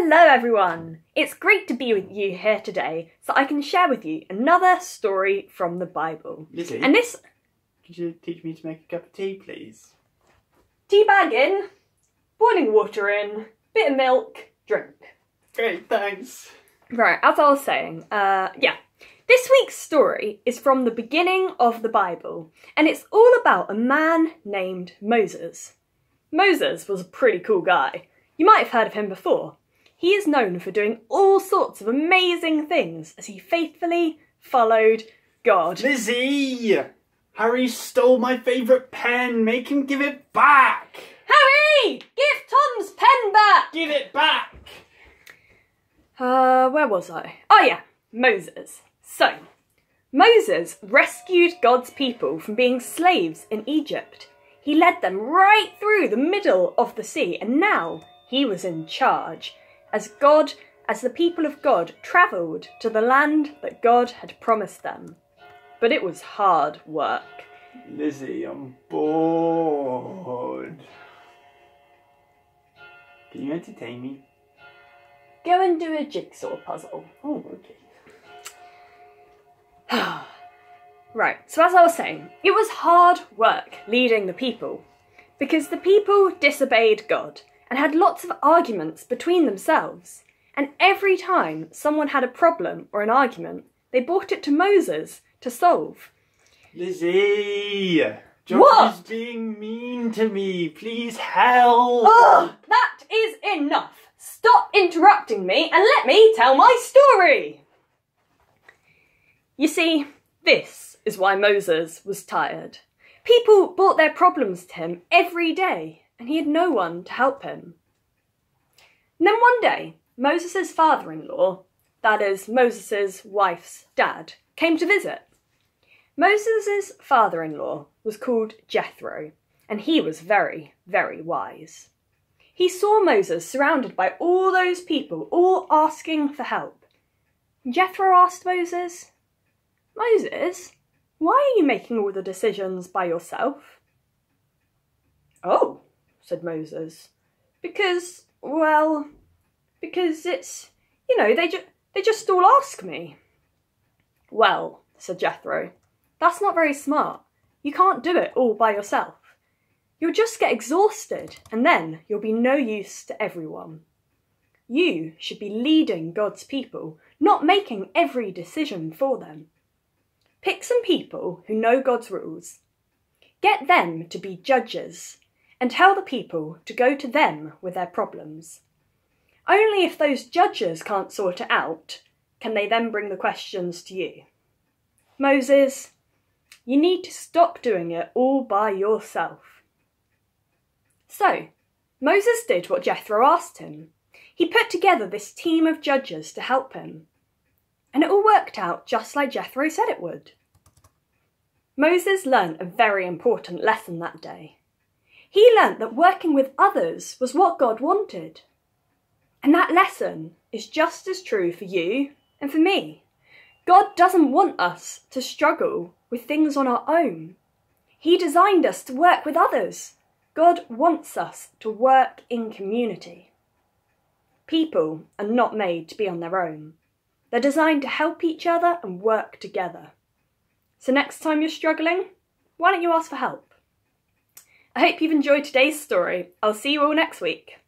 Hello everyone! It's great to be with you here today so I can share with you another story from the Bible. Lizzie, And this could you teach me to make a cup of tea, please? tea bag in, boiling water in, bit of milk, drink. Great, thanks. Right, as I was saying, uh, yeah. This week's story is from the beginning of the Bible, and it's all about a man named Moses. Moses was a pretty cool guy. You might have heard of him before. He is known for doing all sorts of amazing things as he faithfully followed God. Lizzie! Harry stole my favourite pen. Make him give it back. Harry! Give Tom's pen back! Give it back. Uh, where was I? Oh, yeah, Moses. So, Moses rescued God's people from being slaves in Egypt. He led them right through the middle of the sea, and now he was in charge as God, as the people of God travelled to the land that God had promised them. But it was hard work. Lizzie, I'm bored. Can you entertain me? Go and do a jigsaw puzzle. Oh, okay. Right, so as I was saying, it was hard work leading the people because the people disobeyed God and had lots of arguments between themselves. And every time someone had a problem or an argument, they brought it to Moses to solve. Lizzie! Josh What? is being mean to me. Please help. Ugh, that is enough! Stop interrupting me and let me tell my story! You see, this is why Moses was tired. People brought their problems to him every day, and he had no one to help him. And then one day, Moses' father in law, that is, Moses' wife's dad, came to visit. Moses' father in law was called Jethro, and he was very, very wise. He saw Moses surrounded by all those people, all asking for help. Jethro asked Moses, Moses, why are you making all the decisions by yourself? Oh, said Moses, because, well, because it's, you know, they, ju- they just all ask me. Well, said Jethro, that's not very smart. You can't do it all by yourself. You'll just get exhausted, and then you'll be no use to everyone. You should be leading God's people, not making every decision for them. Pick some people who know God's rules. Get them to be judges, and tell the people to go to them with their problems. Only if those judges can't sort it out can they then bring the questions to you. Moses, you need to stop doing it all by yourself. So, Moses did what Jethro asked him. He put together this team of judges to help him. And it all worked out just like Jethro said it would. Moses learnt a very important lesson that day. He learnt that working with others was what God wanted. And that lesson is just as true for you and for me. God doesn't want us to struggle with things on our own. He designed us to work with others. God wants us to work in community. People are not made to be on their own. They're designed to help each other and work together. So, next time you're struggling, why don't you ask for help? I hope you've enjoyed today's story. I'll see you all next week.